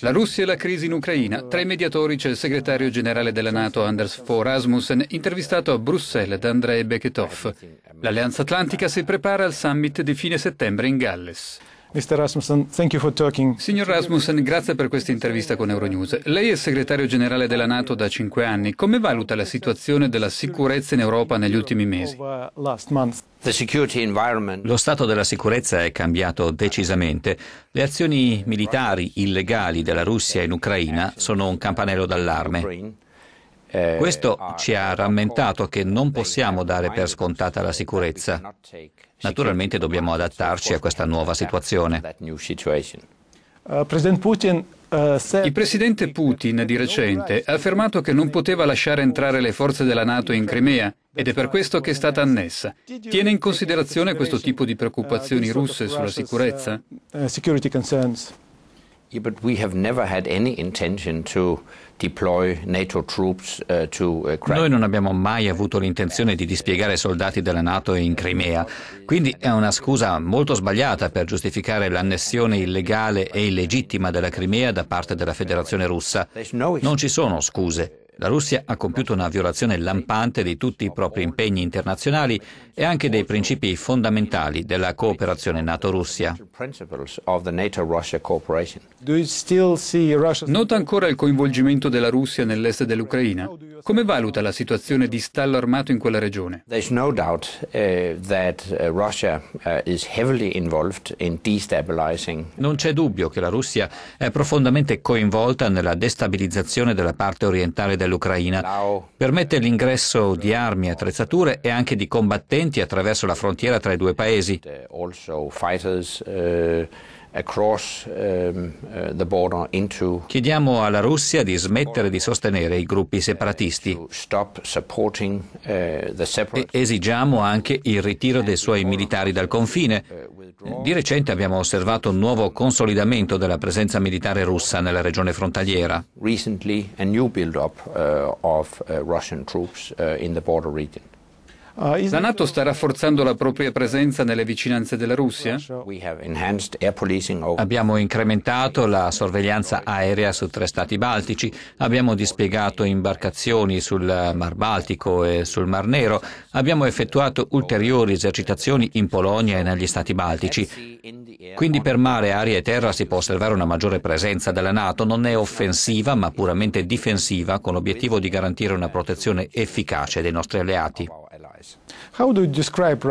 La Russia e la crisi in Ucraina. Tra i mediatori c'è il segretario generale della Nato Anders Fogh Rasmussen, intervistato a Bruxelles da Andrei Beketov. L'Alleanza Atlantica si prepara al summit di fine settembre in Galles. Rasmussen, Signor Rasmussen, grazie per questa intervista con Euronews. Lei è segretario generale della Nato da cinque anni. Come valuta la situazione della sicurezza in Europa negli ultimi mesi? Lo stato della sicurezza è cambiato decisamente. Le azioni militari illegali della Russia in Ucraina sono un campanello d'allarme. Questo ci ha rammentato che non possiamo dare per scontata la sicurezza. Naturalmente dobbiamo adattarci a questa nuova situazione. Uh, uh, Il presidente Putin di recente ha affermato che non poteva lasciare entrare le forze della Nato in Crimea ed è per questo che è stata annessa. Tiene in considerazione questo tipo di preoccupazioni russe sulla sicurezza? Yeah, but we have never had any intention to deploy NATO troops uh, to uh, Noi non abbiamo mai avuto l'intenzione di dispiegare soldati della NATO in Crimea, quindi è una scusa molto sbagliata per giustificare l'annessione illegale e illegittima della Crimea da parte della Federazione russa. Non ci sono scuse. La Russia ha compiuto una violazione lampante di tutti i propri impegni internazionali e anche dei principi fondamentali della cooperazione NATO-Russia. Nota ancora il coinvolgimento della Russia nell'est dell'Ucraina? Come valuta la situazione di stallo armato in quella regione? Uh, uh, non c'è dubbio che la Russia è profondamente coinvolta nella destabilizzazione della parte orientale dell'Ucraina. Permette l'ingresso di armi attrezzature e anche di combattenti attraverso la frontiera tra i due paesi. Um, uh, Chiediamo alla Russia di smettere di sostenere i gruppi separatisti uh, e esigiamo anche il ritiro dei suoi militari dal confine. Di recente abbiamo osservato un nuovo consolidamento della presenza militare russa nella regione frontaliera. Uh, la Nato sta rafforzando la propria presenza nelle vicinanze della Russia? Abbiamo incrementato la sorveglianza aerea su tre stati baltici, abbiamo dispiegato imbarcazioni sul Mar Baltico e sul Mar Nero, abbiamo effettuato ulteriori esercitazioni in Polonia e negli stati baltici. Quindi per mare, aria e terra si può osservare una maggiore presenza della Nato, non è offensiva ma puramente difensiva con l'obiettivo di garantire una protezione efficace dei nostri alleati.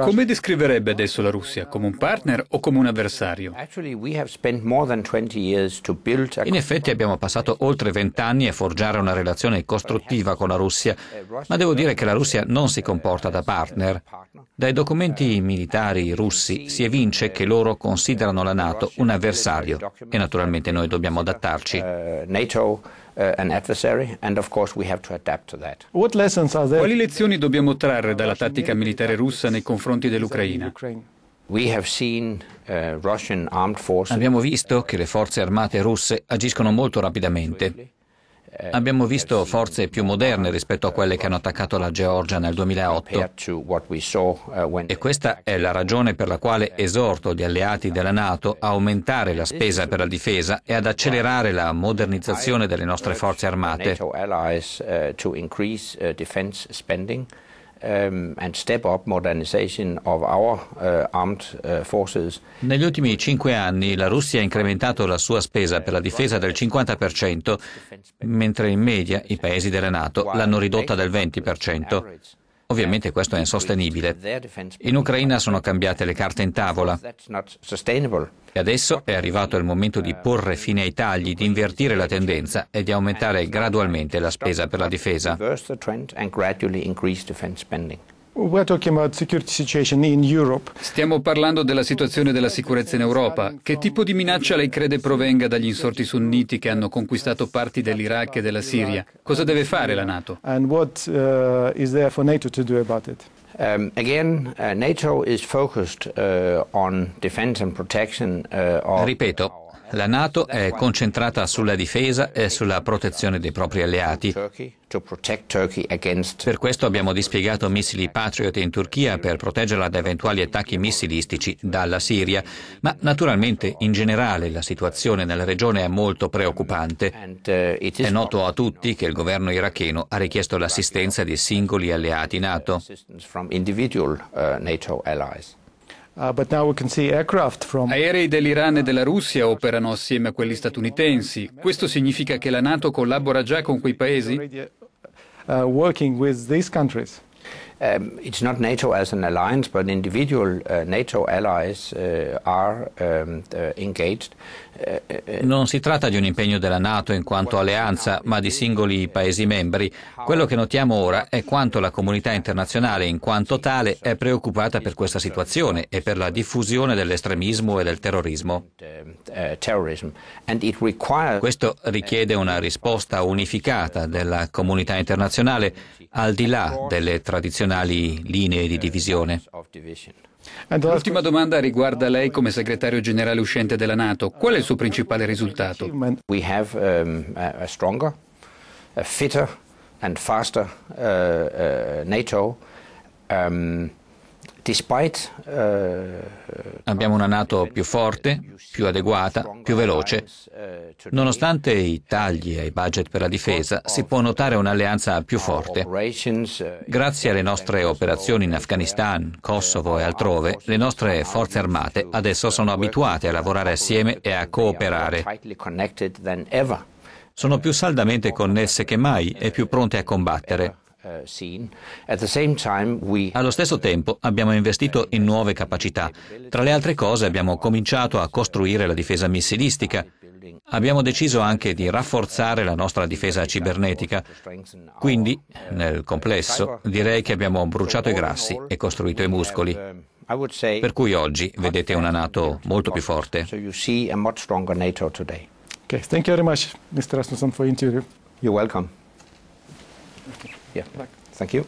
Come descriverebbe adesso la Russia? Come un partner o come un avversario? In effetti abbiamo passato oltre vent'anni a forgiare una relazione costruttiva con la Russia, ma devo dire che la Russia non si comporta da partner. Dai documenti militari russi si evince che loro considerano la Nato un avversario e naturalmente noi dobbiamo adattarci. Uh, Quali lezioni dobbiamo trarre dalla tattica militare russa nei confronti dell'Ucraina? Uh, Abbiamo visto che le forze armate russe agiscono molto rapidamente. Abbiamo visto forze più moderne rispetto a quelle che hanno attaccato la Georgia nel 2008 e questa è la ragione per la quale esorto gli alleati della Nato a aumentare la spesa per la difesa e ad accelerare la modernizzazione delle nostre forze armate and step up modernization of our uh, armed uh, forces. Negli ultimi cinque anni la Russia ha incrementato la sua spesa per la difesa del 50%, mentre in media i paesi della Nato l'hanno ridotta del 20%. Ovviamente questo è insostenibile. In Ucraina sono cambiate le carte in tavola e adesso è arrivato il momento di porre fine ai tagli, di invertire la tendenza e di aumentare gradualmente la spesa per la difesa. Stiamo parlando della situazione della sicurezza in Europa. Che tipo di minaccia lei crede provenga dagli insorti sunniti che hanno conquistato parti dell'Iraq e della Siria? Cosa deve fare la NATO? And what uh, is there for NATO to do about it? Um, again, uh, NATO is focused uh, on defense and protection uh, of... Ripeto, La Nato è concentrata sulla difesa e sulla protezione dei propri alleati. Per questo abbiamo dispiegato missili Patriot in Turchia per proteggerla da eventuali attacchi missilistici dalla Siria, ma naturalmente in generale la situazione nella regione è molto preoccupante. È noto a tutti che il governo iracheno ha richiesto l'assistenza di singoli alleati NATO. Uh, Aerei dell'Iran e della Russia operano assieme a quelli statunitensi. Questo significa che la Nato collabora già con quei paesi? Uh. Um, it's not NATO as an alliance, but individual uh, NATO allies uh, are um, uh, engaged. Uh, uh, non si tratta di un impegno della NATO in quanto alleanza, ma di singoli Paesi membri. Quello che notiamo ora è quanto la comunità internazionale, in quanto tale, è preoccupata per questa situazione e per la diffusione dell'estremismo e del terrorismo. Questo richiede una risposta unificata della comunità internazionale al di là delle tradizionali linee di divisione. L'ultima domanda riguarda lei come segretario generale uscente della Nato. Qual è il suo principale risultato? We have um, a stronger, a fitter and faster uh, uh, NATO. Um, Abbiamo una Nato più forte, più adeguata, più veloce. Nonostante i tagli ai budget per la difesa, si può notare un'alleanza più forte. Grazie alle nostre operazioni in Afghanistan, Kosovo e altrove, le nostre forze armate adesso sono abituate a lavorare assieme e a cooperare. Sono più saldamente connesse che mai e più pronte a combattere. Uh, Allo stesso tempo abbiamo investito in nuove capacità. Tra le altre cose abbiamo cominciato a costruire la difesa missilistica. Abbiamo deciso anche di rafforzare la nostra difesa cibernetica. Quindi, nel complesso, direi che abbiamo bruciato i grassi e costruito i muscoli. Per cui oggi vedete una Nato molto più forte. Okay, thank you very much, Mr. Rasmussen, for interview. You're welcome. Yeah. Thank you.